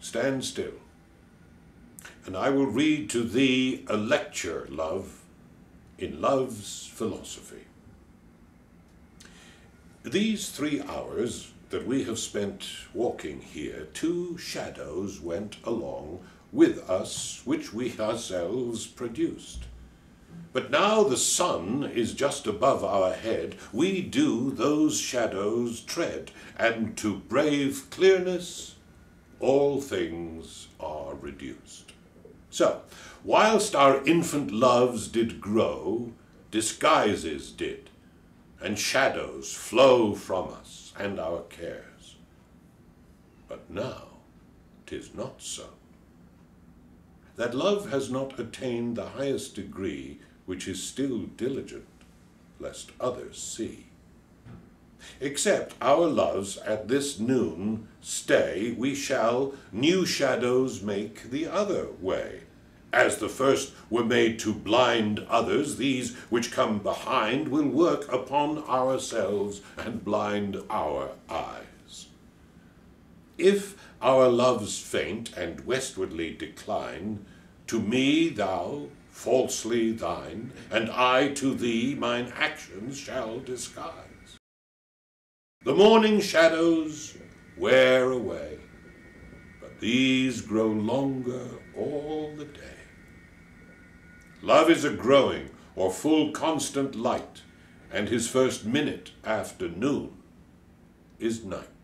stand still, and I will read to thee a lecture, love, in love's philosophy. These three hours that we have spent walking here, two shadows went along with us, which we ourselves produced. But now the sun is just above our head, we do those shadows tread, and to brave clearness all things are reduced. So, whilst our infant loves did grow, disguises did, and shadows flow from us and our cares. But now 'tis not so. That love has not attained the highest degree, which is still diligent, lest others see. Except our loves at this noon stay, we shall new shadows make the other way. As the first were made to blind others, these which come behind will work upon ourselves and blind our eyes. If our loves faint and westwardly decline, to me thou falsely thine, and I to thee mine actions shall disguise. The morning shadows wear away, but these grow longer all the day. Love is a growing or full constant light, and his first minute after noon is night.